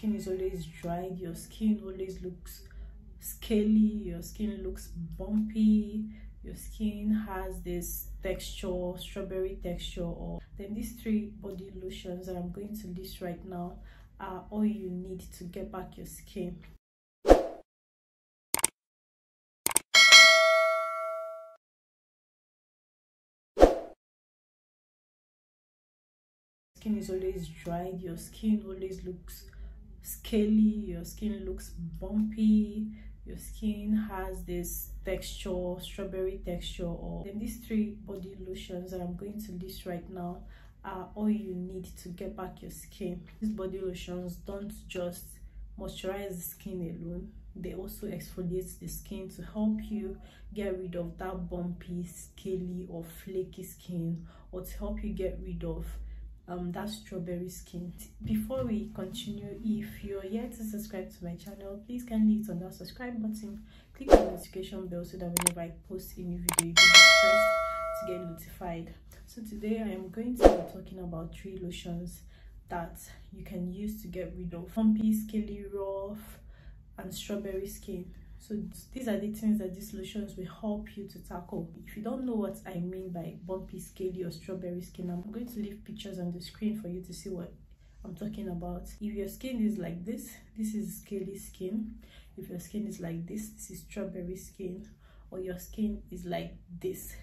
skin is always dried your skin always looks scaly your skin looks bumpy your skin has this texture strawberry texture or then these three body lotions that i'm going to list right now are all you need to get back your skin. Skin is always dried your skin always looks scaly your skin looks bumpy your skin has this texture strawberry texture or then these three body lotions that i'm going to list right now are all you need to get back your skin. These body lotions don't just moisturize the skin alone they also exfoliate the skin to help you get rid of that bumpy scaly or flaky skin or to help you get rid of um that strawberry skin before we continue if you're yet to subscribe to my channel please kindly hit on that subscribe button click on the notification bell so that whenever i post a new video you can be first to get notified. So today i am going to be talking about three lotions that you can use to get rid of bumpy scaly rough and strawberry skin so these are the things that these lotions will help you to tackle. If you don't know what i mean by bumpy scaly or strawberry skin i'm going to leave pictures on the screen for you to see what i'm talking about. If your skin is like this this is scaly skin. If your skin is like this this is strawberry skin. Or your skin is like this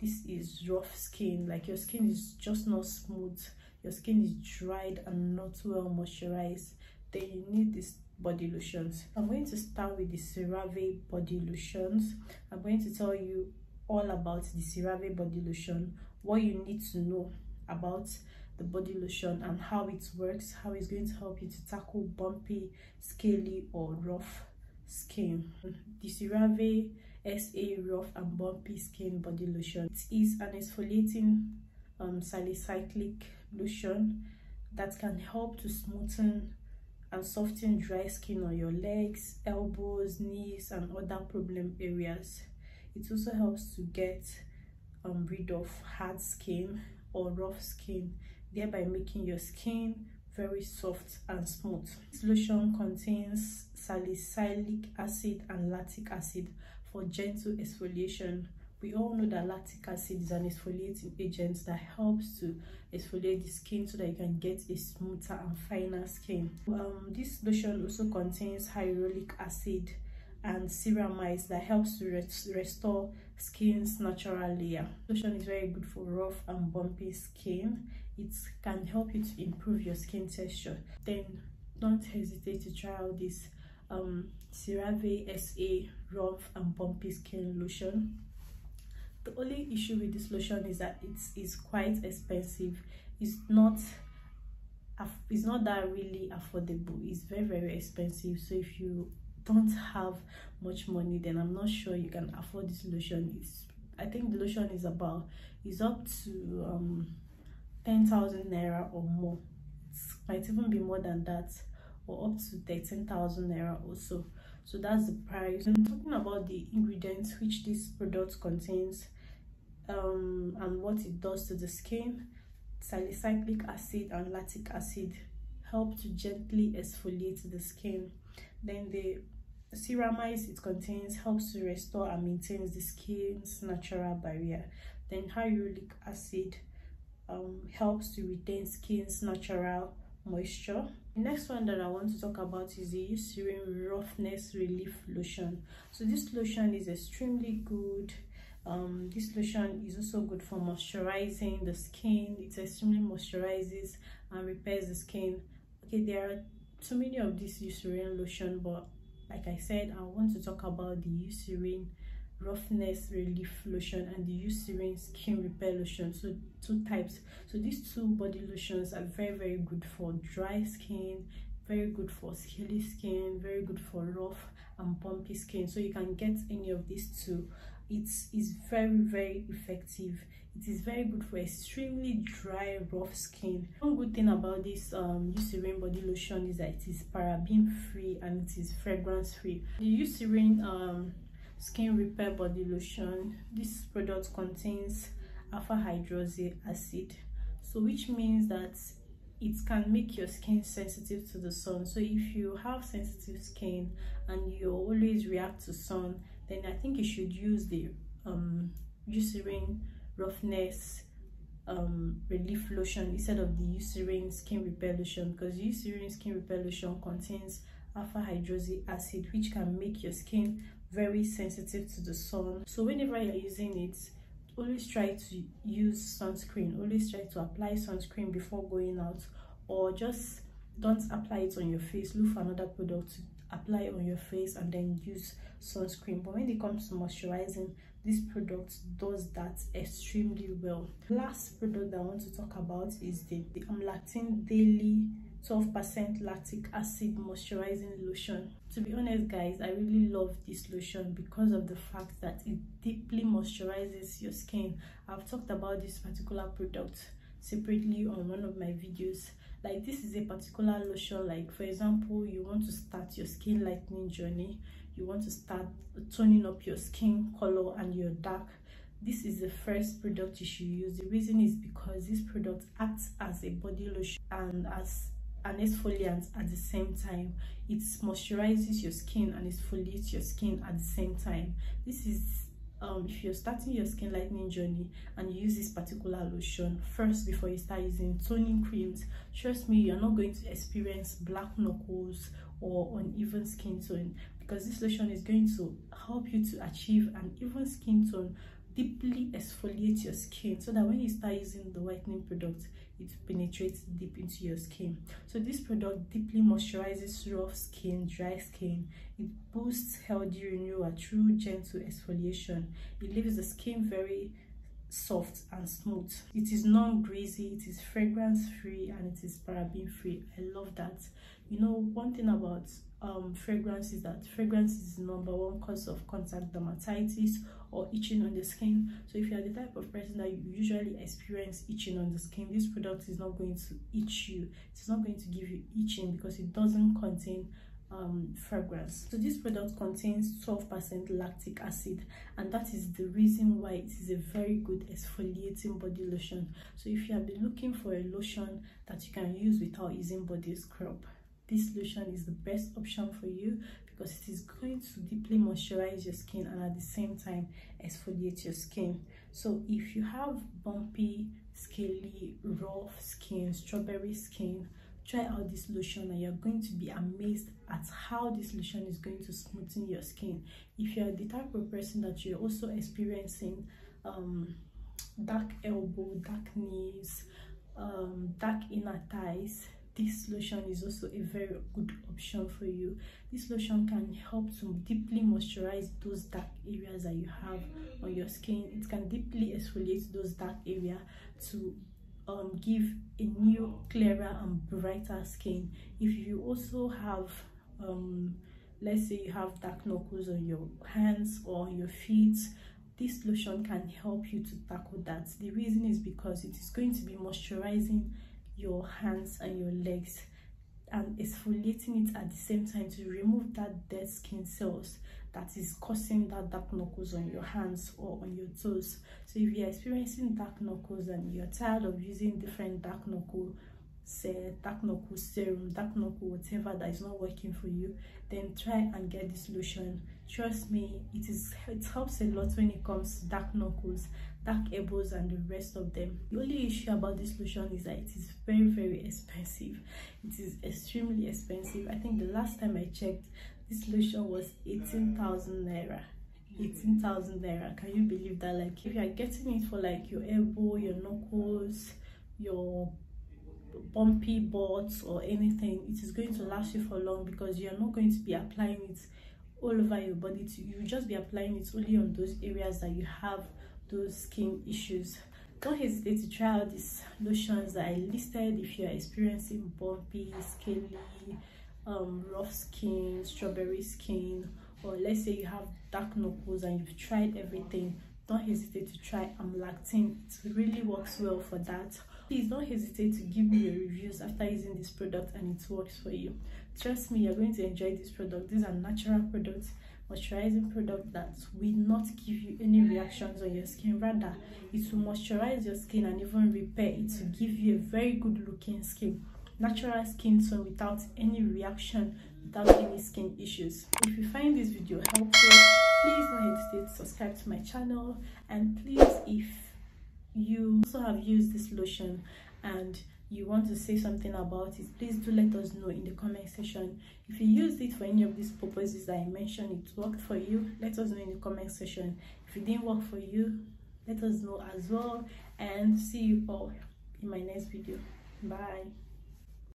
this is rough skin. Like your skin is just not smooth. Your skin is dried and not well moisturized. Then you need this body lotions. I'm going to start with the cerave body lotions. I'm going to tell you all about the cerave body lotion what you need to know about the body lotion and how it works how it's going to help you to tackle bumpy scaly or rough skin. The cerave sa rough and bumpy skin body lotion. It is an exfoliating um, salicylic lotion that can help to smoothen and soften dry skin on your legs, elbows, knees, and other problem areas. It also helps to get um, rid of hard skin or rough skin, thereby making your skin very soft and smooth. This lotion contains salicylic acid and lactic acid for gentle exfoliation we all know that lactic acid is an exfoliating agent that helps to exfoliate the skin so that you can get a smoother and finer skin. Um, this lotion also contains hyaluronic acid and ceramides that helps to res restore skin's natural layer. Lotion is very good for rough and bumpy skin. It can help you to improve your skin texture. Then don't hesitate to try out this um cerave sa rough and bumpy skin lotion the only issue with this lotion is that it is it's quite expensive. It's not it's not that really affordable. It's very very expensive. So if you don't have much money then i'm not sure you can afford this lotion. It's i think the lotion is about is up to um 10,000 naira or more. It might even be more than that or up to 13,000 naira also. So so that's the price. I'm talking about the ingredients which this product contains um, and what it does to the skin salicylic acid and lactic acid help to gently exfoliate the skin. Then the ceramides it contains helps to restore and maintains the skin's natural barrier. Then hyaluronic acid um, helps to retain skin's natural moisture. The next one that i want to talk about is the eucerin roughness relief lotion. So this lotion is extremely good um, this lotion is also good for moisturizing the skin. It extremely moisturizes and repairs the skin. Okay there are too many of these eucerin lotion but like i said i want to talk about the eucerin roughness relief lotion and the eucerin skin repair lotion. So two types. So these two body lotions are very very good for dry skin very good for scaly skin very good for rough and bumpy skin so you can get any of these two. It is very very effective. It is very good for extremely dry rough skin. One good thing about this um eucerin body lotion is that it is paraben free and it is fragrance free. The eucerin um skin repair body lotion this product contains alpha hydroxy acid. So which means that it can make your skin sensitive to the sun. So if you have sensitive skin and you always react to sun then i think you should use the um eucerin roughness um relief lotion instead of the eucerin skin repair lotion because eucerin skin repair lotion contains alpha hydroxy acid which can make your skin very sensitive to the sun. So whenever you're using it always try to use sunscreen always try to apply sunscreen before going out or just don't apply it on your face. Look for another product to apply on your face and then use sunscreen. But when it comes to moisturizing this product does that extremely well. Last product i want to talk about is the, the amlactin daily 12% lactic acid moisturizing lotion. To be honest guys i really love this lotion because of the fact that it deeply moisturizes your skin. I've talked about this particular product separately on one of my videos. Like this is a particular lotion like for example you want to start your skin lightening journey you want to start toning up your skin color and your dark. This is the first product you should use. The reason is because this product acts as a body lotion and as an exfoliant at the same time. It moisturizes your skin and exfoliates your skin at the same time. This is um, if you're starting your skin lightening journey and you use this particular lotion first before you start using toning creams trust me you're not going to experience black knuckles or uneven skin tone because this lotion is going to help you to achieve an even skin tone deeply exfoliate your skin so that when you start using the whitening product it penetrates deep into your skin. So this product deeply moisturizes rough skin dry skin. It boosts healthy renewal through gentle exfoliation. It leaves the skin very soft and smooth. It is non-greasy it is fragrance free and it is paraben free i love that. You know one thing about um fragrance is that fragrance is the number one cause of contact dermatitis or itching on the skin so if you are the type of person that you usually experience itching on the skin this product is not going to itch you it's not going to give you itching because it doesn't contain um, fragrance. So this product contains 12% lactic acid and that is the reason why it is a very good exfoliating body lotion. So if you have been looking for a lotion that you can use without using body scrub, this lotion is the best option for you because it is going to deeply moisturize your skin and at the same time exfoliate your skin. So if you have bumpy, scaly, rough skin, strawberry skin, try out this lotion and you're going to be amazed at how this lotion is going to smoothen your skin if you're the type of person that you're also experiencing um, dark elbow dark knees um, dark inner thighs this lotion is also a very good option for you. This lotion can help to deeply moisturize those dark areas that you have on your skin. It can deeply exfoliate those dark area to um, give a new clearer and brighter skin. If you also have um, let's say you have dark knuckles on your hands or your feet this lotion can help you to tackle that. The reason is because it is going to be moisturizing your hands and your legs and exfoliating it at the same time to remove that dead skin cells that is causing that dark knuckles on your hands or on your toes. So if you're experiencing dark knuckles and you're tired of using different dark knuckle say dark knuckle serum dark knuckle whatever that is not working for you then try and get this lotion. Trust me it is it helps a lot when it comes to dark knuckles dark elbows and the rest of them. The only issue about this lotion is that it is very very expensive. It is extremely expensive. I think the last time i checked this lotion was 18,000 naira. 18,000 naira. Can you believe that? Like if you are getting it for like your elbow your knuckles your bumpy butts or anything it is going to last you for long because you're not going to be applying it all over your body. You just be applying it only on those areas that you have those skin issues. Don't hesitate to try out these lotions that i listed if you're experiencing bumpy scaly um, rough skin strawberry skin or let's say you have dark knuckles and you've tried everything don't hesitate to try amlactin it really works well for that. Please don't hesitate to give me your reviews after using this product and it works for you. Trust me you're going to enjoy this product. These are natural products moisturizing product that will not give you any reactions on your skin. Rather it will moisturize your skin and even repair it to give you a very good looking skin. Natural skin tone without any reaction without any skin issues. If you find this video helpful please don't hesitate to subscribe to my channel. And please if you also have used this lotion and you want to say something about it please do let us know in the comment section. If you used it for any of these purposes that i mentioned it worked for you let us know in the comment section. If it didn't work for you let us know as well and see you all in my next video. Bye